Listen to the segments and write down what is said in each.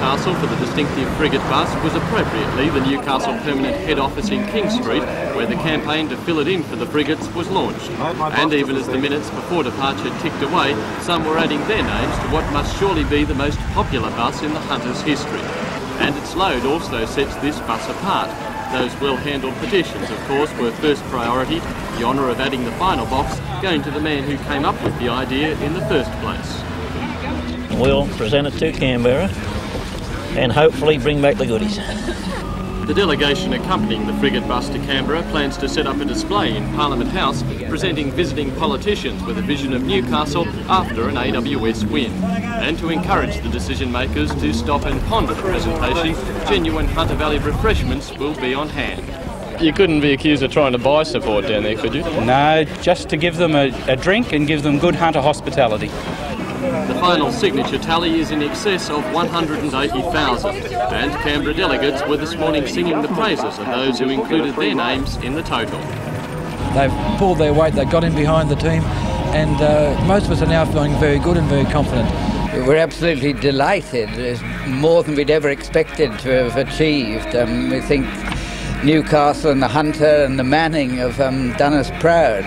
Newcastle for the distinctive frigate bus was appropriately the Newcastle Permanent Head Office in King Street, where the campaign to fill it in for the frigates was launched. And even as the minutes before departure ticked away, some were adding their names to what must surely be the most popular bus in the Hunter's history. And its load also sets this bus apart. Those well-handled petitions, of course, were first priority, the honour of adding the final box going to the man who came up with the idea in the first place we'll present it to Canberra and hopefully bring back the goodies. The delegation accompanying the frigate bus to Canberra plans to set up a display in Parliament House presenting visiting politicians with a vision of Newcastle after an AWS win. And to encourage the decision makers to stop and ponder the presentation, genuine Hunter Valley refreshments will be on hand. You couldn't be accused of trying to buy support down there, could you? No, just to give them a, a drink and give them good hunter hospitality. The final signature tally is in excess of 180,000, and Canberra delegates were this morning singing the praises of those who included their names in the total. They've pulled their weight, they got in behind the team, and uh, most of us are now feeling very good and very confident. We're absolutely delighted. It's more than we'd ever expected to have achieved. Um, we think Newcastle and the Hunter and the Manning have um, done us proud.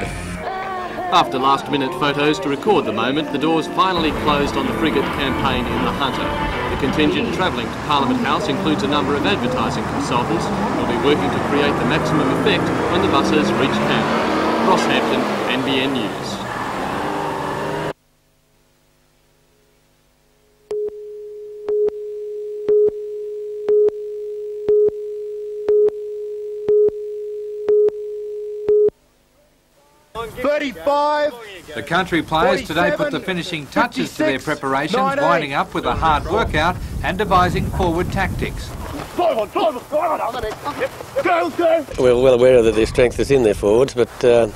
After last minute photos to record the moment, the doors finally closed on the frigate campaign in the Hunter. The contingent travelling to Parliament House includes a number of advertising consultants who will be working to create the maximum effect when the buses reach Canberra. Ross Hampton, NBN News. 35. The country players today put the finishing touches 56, to their preparations, 98. winding up with a hard workout and devising forward tactics. We're well aware that their strength is in their forwards, but uh,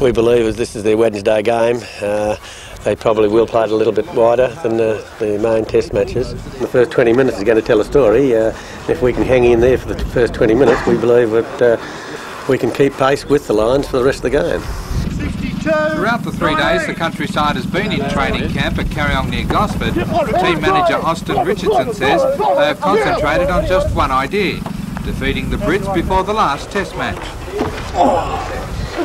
we believe as this is their Wednesday game, uh, they probably will play it a little bit wider than uh, the main test matches. The first 20 minutes is going to tell a story. Uh, if we can hang in there for the first 20 minutes, we believe that uh, we can keep pace with the Lions for the rest of the game. Throughout the three days, the countryside has been in training camp at Kariong near Gosford. Team manager Austin Richardson says they have concentrated on just one idea, defeating the Brits before the last test match.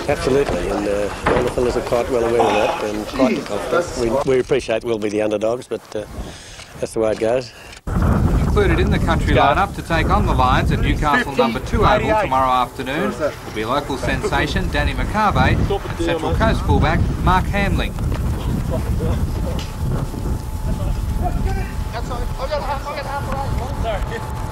Absolutely, and uh, all the fellas are quite well aware of that and quite confident. We, we appreciate we'll be the underdogs, but uh, that's the way it goes included in the country lineup to take on the Lions at Newcastle number 2 Oval tomorrow afternoon. Will be local sensation Danny McCarvey and Central Coast fullback Mark Hamling. Inside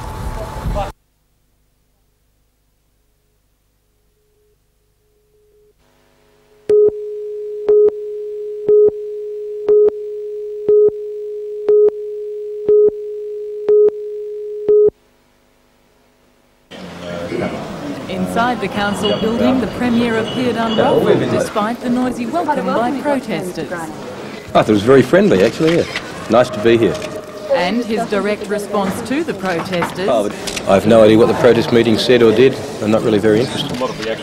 the council building, the Premier appeared unruffled despite the noisy welcome by protesters. I thought ah, it was very friendly, actually. Yeah. Nice to be here. And his direct response to the protesters. Oh, I have no idea what the protest meeting said or did. I'm not really very interested.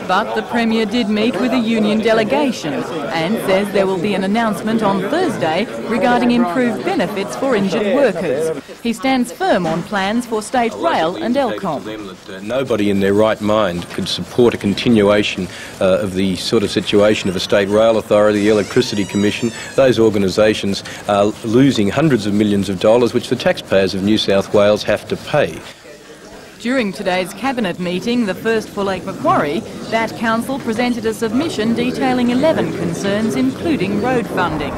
But the Premier did meet with a union delegation and says there will be an announcement on Thursday regarding improved benefits for injured workers. He stands firm on plans for State Rail and Elcom. Nobody in their right mind could support a continuation uh, of the sort of situation of a State Rail Authority, the Electricity Commission. Those organisations are losing hundreds of millions of dollars which the taxpayers of New South Wales have to pay. During today's Cabinet meeting, the first for Lake Macquarie, that council presented a submission detailing 11 concerns, including road funding.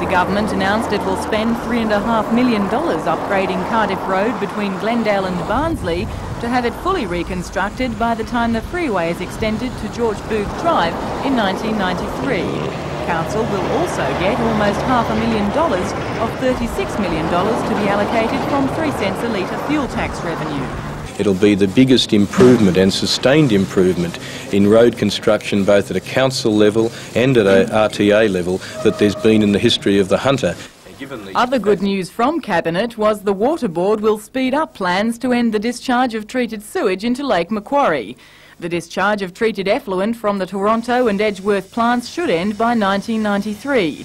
The government announced it will spend $3.5 million upgrading Cardiff Road between Glendale and Barnsley to have it fully reconstructed by the time the freeway is extended to George Booth Drive in 1993 council will also get almost half a million dollars of $36 million to be allocated from 3 cents a litre fuel tax revenue. It'll be the biggest improvement and sustained improvement in road construction both at a council level and at a RTA level that there's been in the history of the Hunter. Other good news from Cabinet was the Water Board will speed up plans to end the discharge of treated sewage into Lake Macquarie. The discharge of treated effluent from the Toronto and Edgeworth plants should end by 1993.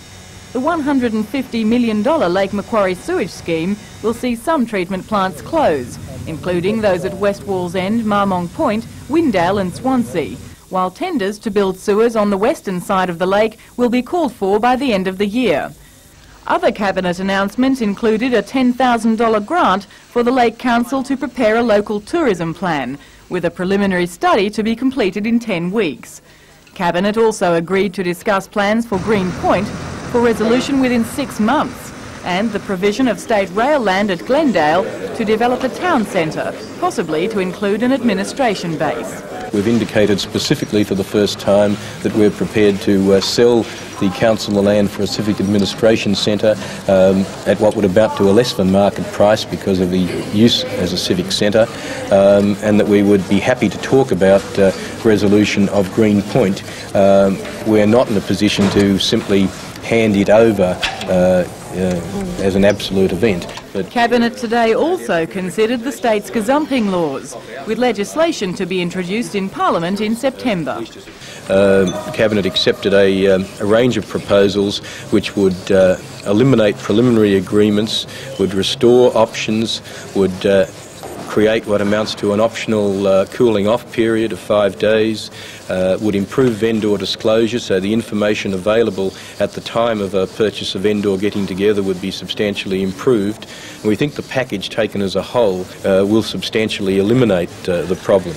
the $150 million Lake Macquarie sewage scheme will see some treatment plants close, including those at West Wallsend, Marmong Point, Windale and Swansea, while tenders to build sewers on the western side of the lake will be called for by the end of the year. Other Cabinet announcements included a $10,000 grant for the Lake Council to prepare a local tourism plan, with a preliminary study to be completed in 10 weeks. Cabinet also agreed to discuss plans for Green Point for resolution within six months and the provision of state rail land at Glendale to develop a town centre, possibly to include an administration base. We've indicated specifically for the first time that we're prepared to uh, sell the council the land for a civic administration centre um, at what would amount to a less than market price because of the use as a civic centre um, and that we would be happy to talk about uh, resolution of Green Point. Um, we're not in a position to simply hand it over uh, uh, as an absolute event. But Cabinet today also considered the state's gazumping laws, with legislation to be introduced in Parliament in September. Uh, Cabinet accepted a, um, a, range of proposals which would uh, eliminate preliminary agreements, would restore options, would uh, create what amounts to an optional uh, cooling off period of five days, uh, would improve vendor disclosure so the information available at the time of a purchase of vendor getting together would be substantially improved. And we think the package taken as a whole uh, will substantially eliminate uh, the problem.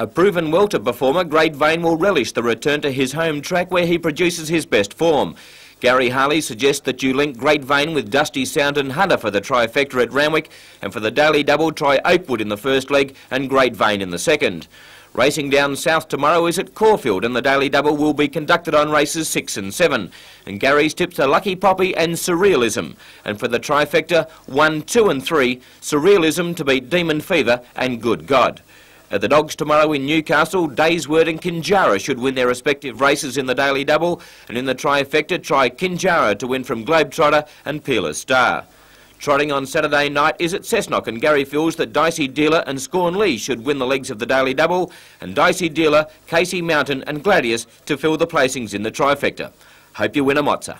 A proven welter performer, Great Vane will relish the return to his home track where he produces his best form. Gary Harley suggests that you link Great Vane with Dusty Sound and Hunter for the trifecta at Randwick, and for the daily double, try Oakwood in the first leg and Great Vane in the second. Racing down south tomorrow is at Caulfield, and the daily double will be conducted on races 6 and 7. And Gary's tips are Lucky Poppy and Surrealism. And for the trifecta, 1, 2 and 3, Surrealism to beat Demon Fever and Good God. At the Dogs tomorrow in Newcastle, Daysword and Kinjara should win their respective races in the Daily Double, and in the trifecta, try Kinjara to win from Globetrotter and Peerless Star. Trotting on Saturday night is at Cessnock, and Gary feels that Dicey Dealer and Scorn Lee should win the legs of the Daily Double, and Dicey Dealer, Casey Mountain and Gladius to fill the placings in the trifecta. Hope you win a Mozza.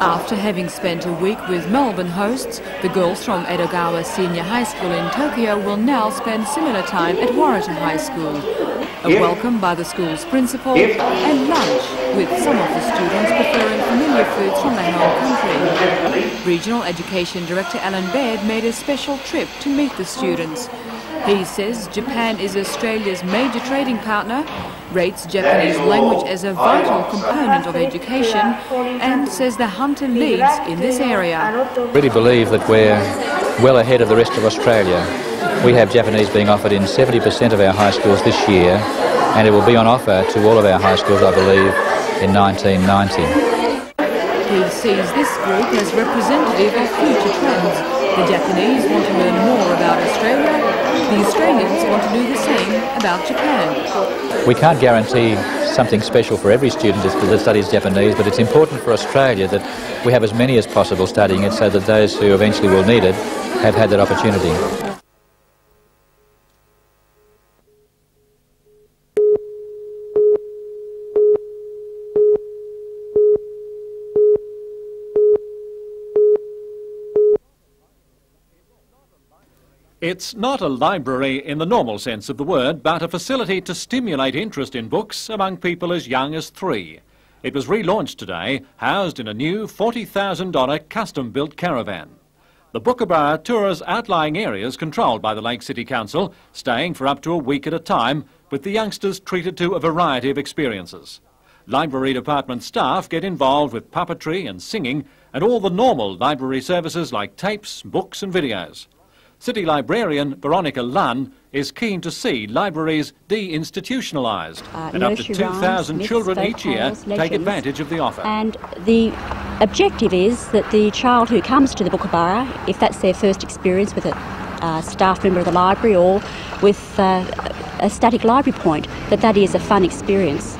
After having spent a week with Melbourne hosts, the girls from Edogawa Senior High School in Tokyo will now spend similar time at Waratah High School. A welcome by the school's principal and lunch, with some of the students preferring familiar foods from their home country. Regional Education Director Alan Baird made a special trip to meet the students. He says Japan is Australia's major trading partner, rates Japanese language as a vital component of education, and says the Hunter leads in this area. I really believe that we're well ahead of the rest of Australia. We have Japanese being offered in 70% of our high schools this year, and it will be on offer to all of our high schools, I believe, in 1990. He sees this group as representative of future trends. The Japanese want to learn more about Australia the Australians want to do the same about Japan. We can't guarantee something special for every student that studies Japanese, but it's important for Australia that we have as many as possible studying it so that those who eventually will need it have had that opportunity. It's not a library in the normal sense of the word, but a facility to stimulate interest in books among people as young as three. It was relaunched today, housed in a new $40,000 custom-built caravan. The Bookaburra tours outlying areas controlled by the Lake City Council, staying for up to a week at a time, with the youngsters treated to a variety of experiences. Library department staff get involved with puppetry and singing and all the normal library services like tapes, books and videos. City librarian Veronica Lunn is keen to see libraries deinstitutionalised, uh, and up to 2,000 children each year take advantage of the offer. And the objective is that the child who comes to the Bookaburra, if that's their first experience with a uh, staff member of the library or with uh, a static library point, that that is a fun experience.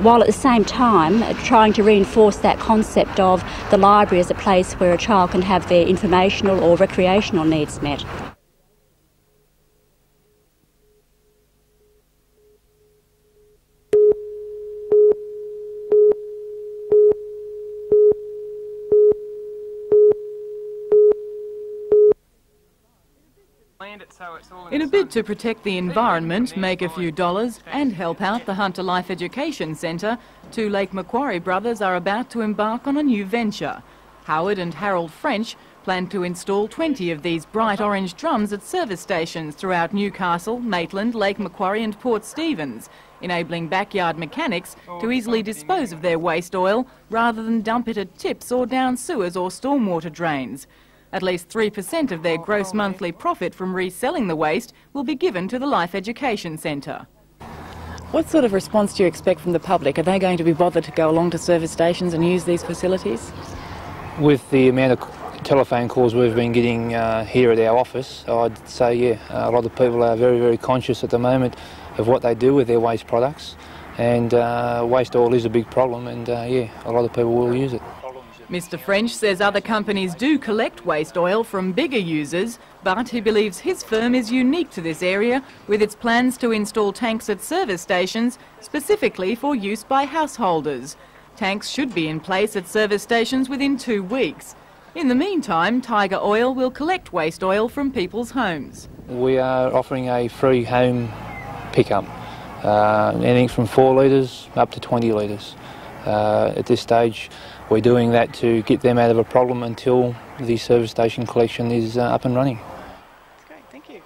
While at the same time trying to reinforce that concept of the library as a place where a child can have their informational or recreational needs met. In a bid to protect the environment, make a few dollars and help out the Hunter Life Education Centre, two Lake Macquarie brothers are about to embark on a new venture. Howard and Harold French plan to install 20 of these bright orange drums at service stations throughout Newcastle, Maitland, Lake Macquarie and Port Stephens, enabling backyard mechanics to easily dispose of their waste oil rather than dump it at tips or down sewers or stormwater drains. At least 3% of their gross monthly profit from reselling the waste will be given to the Life Education Centre. What sort of response do you expect from the public? Are they going to be bothered to go along to service stations and use these facilities? With the amount of telephone calls we've been getting uh, here at our office, I'd say, yeah, a lot of people are very, very conscious at the moment of what they do with their waste products. And uh, waste oil is a big problem, and uh, yeah, a lot of people will use it. Mr French says other companies do collect waste oil from bigger users, but he believes his firm is unique to this area with its plans to install tanks at service stations specifically for use by householders. Tanks should be in place at service stations within two weeks. In the meantime, Tiger Oil will collect waste oil from people's homes. We are offering a free home pickup, uh, anything from 4 litres up to 20 litres. Uh, at this stage, we're doing that to get them out of a problem until the service station collection is uh, up and running. Great, thank you.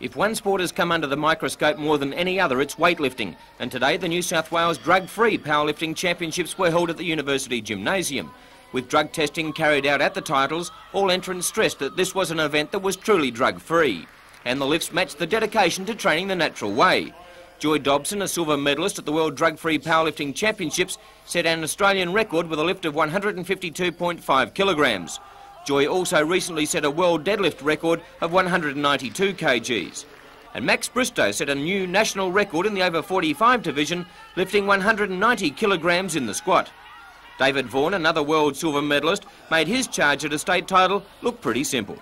If one sport has come under the microscope more than any other, it's weightlifting. And today, the New South Wales Drug-Free Powerlifting Championships were held at the University Gymnasium. With drug testing carried out at the titles, all entrants stressed that this was an event that was truly drug-free. And the lifts matched the dedication to training the natural way. Joy Dobson, a silver medalist at the World Drug-Free Powerlifting Championships, set an Australian record with a lift of 152.5 kilograms. Joy also recently set a world deadlift record of 192 kgs. And Max Bristow set a new national record in the over 45 division, lifting 190 kilograms in the squat. David Vaughan, another world silver medalist, made his charge at a state title look pretty simple.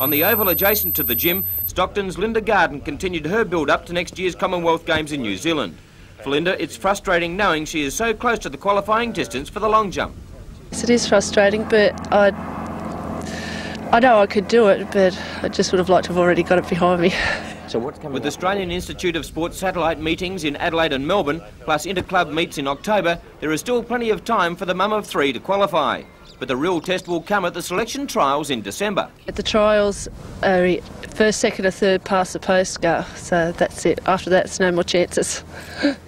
On the oval adjacent to the gym, Stockton's Linda Garden continued her build-up to next year's Commonwealth Games in New Zealand. For Linda, it's frustrating knowing she is so close to the qualifying distance for the long jump. Yes, it is frustrating, but I, I know I could do it, but I just would have liked to have already got it behind me. So what's coming With the Australian Institute of Sport satellite meetings in Adelaide and Melbourne, plus inter-club meets in October, there is still plenty of time for the mum of three to qualify. But the real test will come at the selection trials in December. At the trials, uh, first, second or third pass the post go, so that's it. After that, it's no more chances.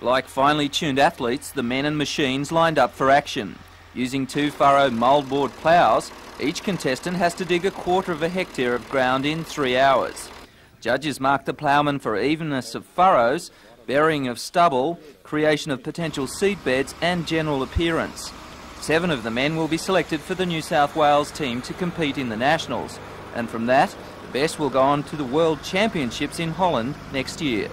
Like finely tuned athletes, the men and machines lined up for action. Using two furrow mouldboard ploughs, each contestant has to dig a quarter of a hectare of ground in three hours. Judges mark the ploughman for evenness of furrows, burying of stubble, creation of potential seed beds and general appearance. Seven of the men will be selected for the New South Wales team to compete in the Nationals, and from that, the best will go on to the World Championships in Holland next year.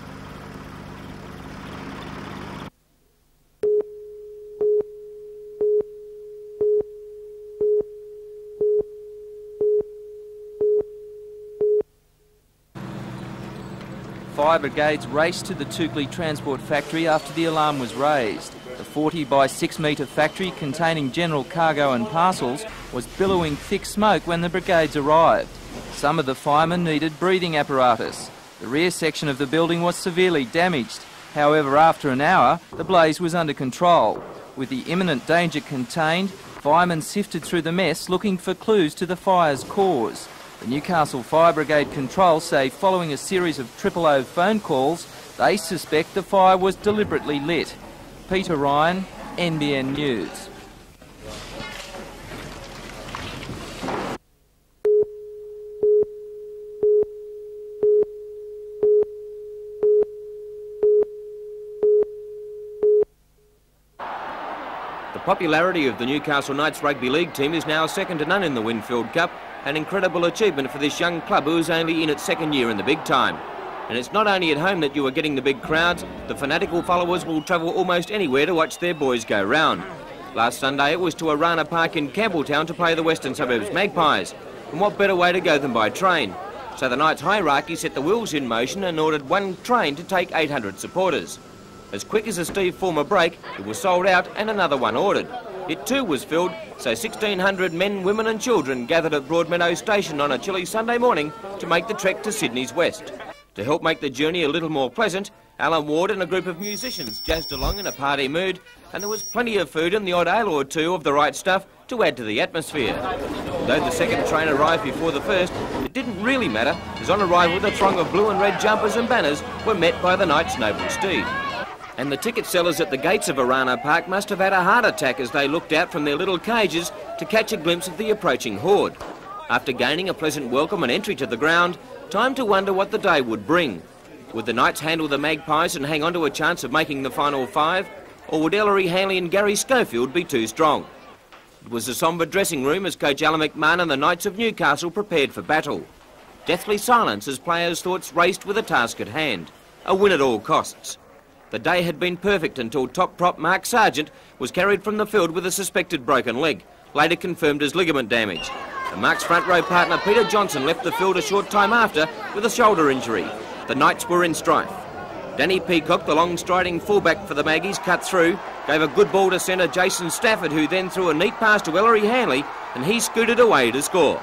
Fire brigades raced to the Toukley Transport Factory after the alarm was raised. The 40 by 6 metre factory containing general cargo and parcels was billowing thick smoke when the brigades arrived. Some of the firemen needed breathing apparatus. The rear section of the building was severely damaged. However, after an hour, the blaze was under control. With the imminent danger contained, Firemen sifted through the mess looking for clues to the fire's cause. The Newcastle Fire Brigade Control say following a series of triple O phone calls, they suspect the fire was deliberately lit. Peter Ryan, NBN News. The popularity of the Newcastle Knights Rugby League team is now second to none in the Winfield Cup, an incredible achievement for this young club who is only in its second year in the big time. And it's not only at home that you are getting the big crowds, the fanatical followers will travel almost anywhere to watch their boys go round. Last Sunday it was to Arana Park in Campbelltown to play the Western Suburbs Magpies. And what better way to go than by train? So the Knights hierarchy set the wheels in motion and ordered one train to take 800 supporters. As quick as a Steve Former break, it was sold out and another one ordered. It too was filled, so 1,600 men, women and children gathered at Broadmeadow Station on a chilly Sunday morning to make the trek to Sydney's west. To help make the journey a little more pleasant, Alan Ward and a group of musicians jazzed along in a party mood, and there was plenty of food and the odd ale or two of the right stuff to add to the atmosphere. Though the second train arrived before the first, it didn't really matter, as on arrival the throng of blue and red jumpers and banners were met by the Knights' noble steed. And the ticket sellers at the gates of Arana Park must have had a heart attack as they looked out from their little cages to catch a glimpse of the approaching horde. After gaining a pleasant welcome and entry to the ground, time to wonder what the day would bring. Would the Knights handle the Magpies and hang on to a chance of making the final five? Or would Ellery Hanley and Gary Schofield be too strong? It was a sombre dressing room as coach Alan McMahon and the Knights of Newcastle prepared for battle. Deathly silence as players' thoughts raced with a task at hand, a win at all costs. The day had been perfect until top prop Mark Sargent was carried from the field with a suspected broken leg, later confirmed as ligament damage. And Mark's front row partner Peter Johnson left the field a short time after with a shoulder injury. The Knights were in strife. Danny Peacock, the long striding fullback for the Maggies, cut through, gave a good ball to centre Jason Stafford, who then threw a neat pass to Ellery Hanley, and he scooted away to score.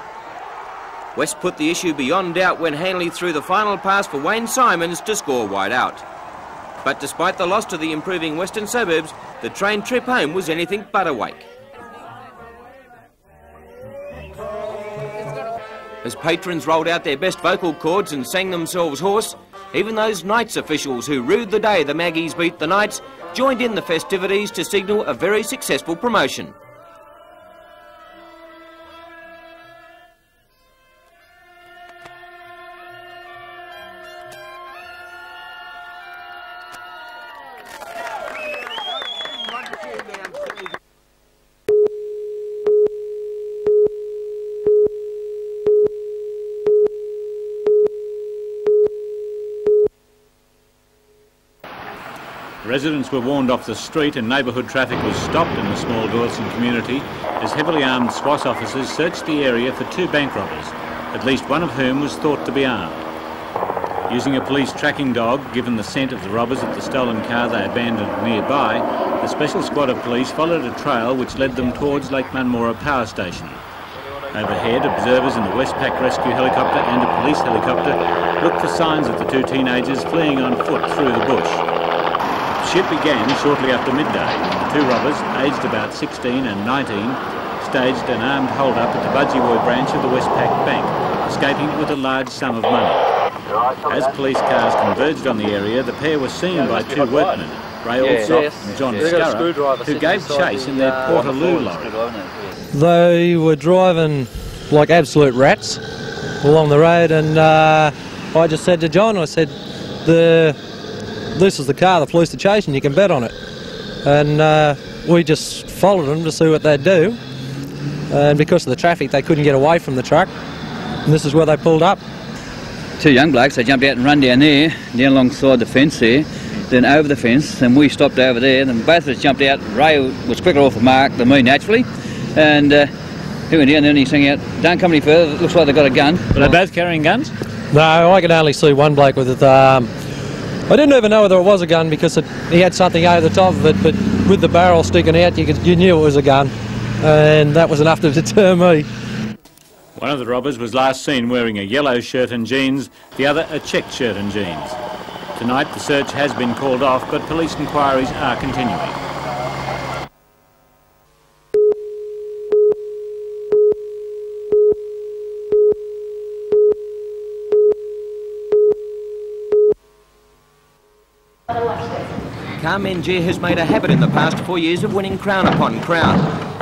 West put the issue beyond doubt when Hanley threw the final pass for Wayne Simons to score wide out. But despite the loss to the improving western suburbs, the train trip home was anything but a wake. As patrons rolled out their best vocal cords and sang themselves hoarse, even those Knights officials who rued the day the Maggies beat the Knights joined in the festivities to signal a very successful promotion. Residents were warned off the street and neighbourhood traffic was stopped in the small Doyalson community as heavily armed SWAT officers searched the area for two bank robbers, at least one of whom was thought to be armed. Using a police tracking dog, given the scent of the robbers at the stolen car they abandoned nearby, the special squad of police followed a trail which led them towards Lake Munmorah Power Station. Overhead, observers in the Westpac rescue helicopter and a police helicopter looked for signs of the two teenagers fleeing on foot through the bush. The ship began shortly after midday. The two robbers, aged about 16 and 19, staged an armed hold-up at the Budgewoi branch of the Westpac Bank, escaping with a large sum of money. As police cars converged on the area, the pair were seen by two workmen, Ray Alsop and John Scurra, who gave chase in their Portaloo lorry. They were driving like absolute rats along the road, and uh, I just said to John, I said, the this is the car the police are chasing, you can bet on it. And uh, we just followed them to see what they'd do. And because of the traffic, they couldn't get away from the truck. And this is where they pulled up. Two young blokes, they jumped out and run down there, down alongside the fence there, then over the fence, and we stopped over there. And both of us jumped out. Ray was quicker off the mark than me, naturally. And uh, he went down there and he sang out, don't come any further, it looks like they've got a gun. Were they both carrying guns? No, I could only see one bloke with it. Um, I didn't even know whether it was a gun because it, he had something over the top of it, but with the barrel sticking out, you, could, you knew it was a gun, and that was enough to deter me. One of the robbers was last seen wearing a yellow shirt and jeans, the other a checked shirt and jeans. Tonight the search has been called off, but police inquiries are continuing. Carmen has made a habit in the past four years of winning crown upon crown.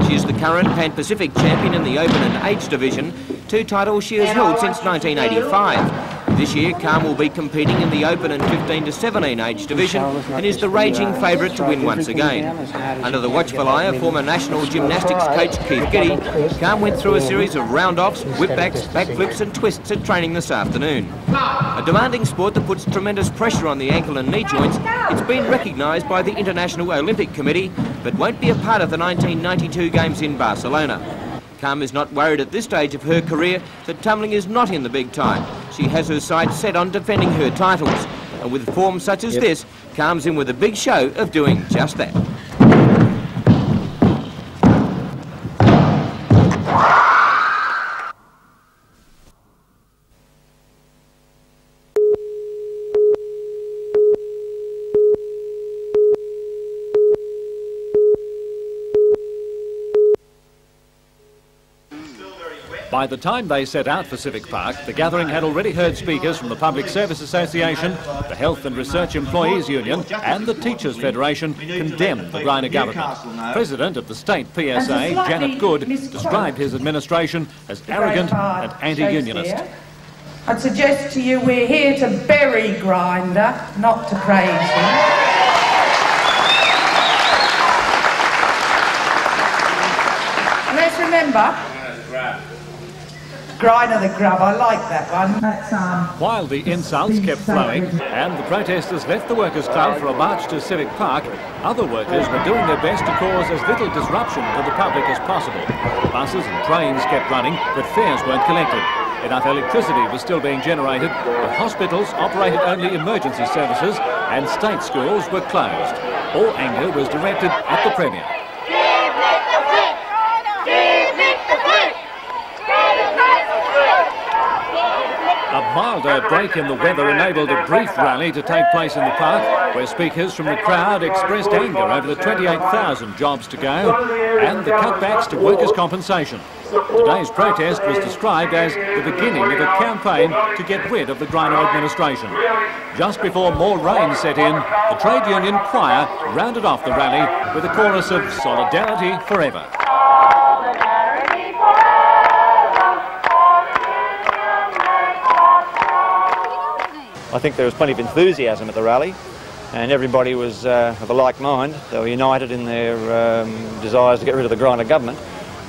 She is the current Pan Pacific champion in the Open and Age division, two titles she has held since 1985. This year, Carm will be competing in the Open and 15 to 17 age division and is the raging favourite to win once again. Under the watchful eye of former national gymnastics coach Keith Giddy, Carm went through a series of round-offs, whip-backs, backflips and twists at training this afternoon. A demanding sport that puts tremendous pressure on the ankle and knee joints, it's been recognised by the International Olympic Committee, but won't be a part of the 1992 Games in Barcelona. Carm is not worried at this stage of her career that tumbling is not in the big time. She has her sights set on defending her titles. And with form such as yep. this, Carm's in with a big show of doing just that. By the time they set out for Civic Park, the gathering had already heard speakers from the Public Service Association, the Health and Research Employees Union and the Teachers Federation condemn the Greiner government. President of the state PSA, Janet Good, described his administration as arrogant and anti-unionist. I'd suggest to you we're here to bury Grinder, not to praise him. let's remember Grinder the Grub, I like that one. Um... While the insults kept flowing and the protesters left the Workers' Club for a march to Civic Park, other workers were doing their best to cause as little disruption to the public as possible. Buses and trains kept running, but fares weren't collected. Enough electricity was still being generated, but hospitals operated only emergency services and state schools were closed. All anger was directed at the Premier. Milder break in the weather enabled a brief rally to take place in the park, where speakers from the crowd expressed anger over the 28,000 jobs to go and the cutbacks to workers' compensation. Today's protest was described as the beginning of a campaign to get rid of the Greiner administration. Just before more rain set in, the trade union choir rounded off the rally with a chorus of Solidarity Forever. I think there was plenty of enthusiasm at the rally and everybody was uh, of a like mind. They were united in their um, desires to get rid of the Greiner government.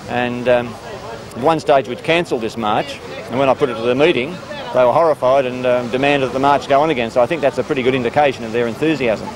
And um, at one stage we'd cancelled this march, and when I put it to the meeting, they were horrified and um, demanded that the march go on again. So I think that's a pretty good indication of their enthusiasm.